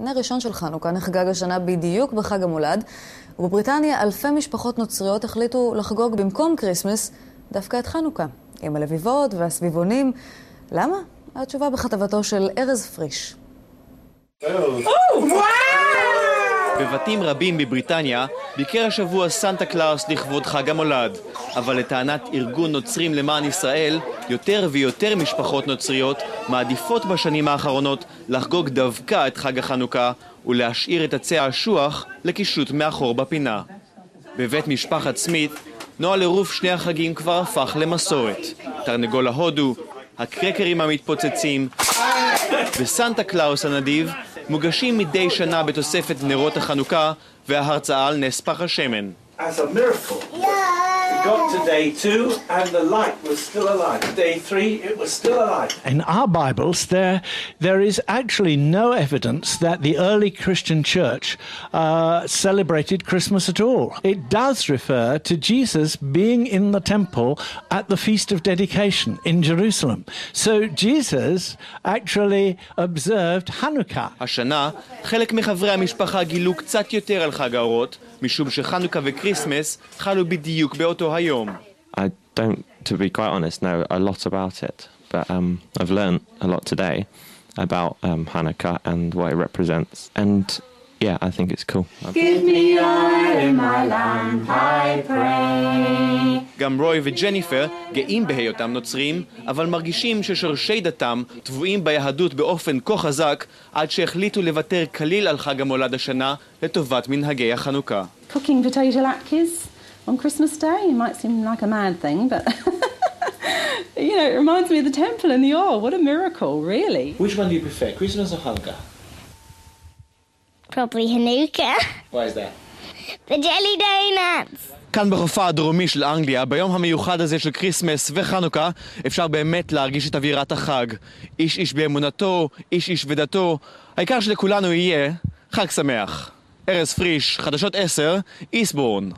נר ראשון של חנוכה נחגג השנה בדיוק בחג המולד, ובבריטניה אלפי משפחות נוצריות החליטו לחגוג במקום כריסמס דווקא את חנוכה, עם הלביבות והסביבונים. למה? התשובה בכתבתו של ארז פריש. Oh, בבתים רבים בבריטניה ביקר השבוע סנטה קלאוס לכבוד חג המולד, אבל לטענת ארגון נוצרים למען ישראל, יותר ויותר משפחות נוצריות מעדיפות בשנים האחרונות לחגוג דווקא את חג החנוכה ולהשאיר את עצי האשוח לקישוט מאחור בפינה. בבית משפחת סמית, נוהל עירוב שני החגים כבר הפך למסורת. תרנגול ההודו, הקרקרים המתפוצצים וסנטה קלאוס הנדיב מוגשים מדי שנה בתוספת נרות החנוכה וההרצאה על נס פח השמן. As a miracle, In our Bibles, there, there is actually no evidence that the early Christian church uh, celebrated Christmas at all. It does refer to Jesus being in the temple at the Feast of Dedication in Jerusalem. So Jesus actually observed Hanukkah. השנה, חלק מחברי המשפחה גילו קצת יותר על חג האורות, משום שחנוכה וכריסמס חלו בדיוק באותו היום. I don't, to be quite honest, know a lot about it, but um, I've learned a lot today about um, Hanukkah and what it represents, and yeah, I think it's cool. Give me oil, my lamp, I pray. גם רוי וג'ניפר גאים בהיותם נוצרים, אבל מרגישים ששורשי דתם טבועים ביהדות באופן כה חזק, עד שהחליטו לוותר כליל על חג המולד השנה לטובת מנהגי החנוכה. Cooking potato latkes on Christmas Day it might seem like a mad thing, but you know, it reminds me of the temple in the, or. What a miracle, really. Which one do you prefer, Christmas or Hanukkah? Probably Hanukkah. Why is that? The jelly donuts. כאן בחופה הדרומי של אנגליה, ביום המיוחד הזה של כריסמס וחנוכה, אפשר באמת להרגיש את אווירת החג. איש איש באמונתו, איש איש ודתו, העיקר שלכולנו יהיה חג שמח. ארז פריש, חדשות 10, איסבורן.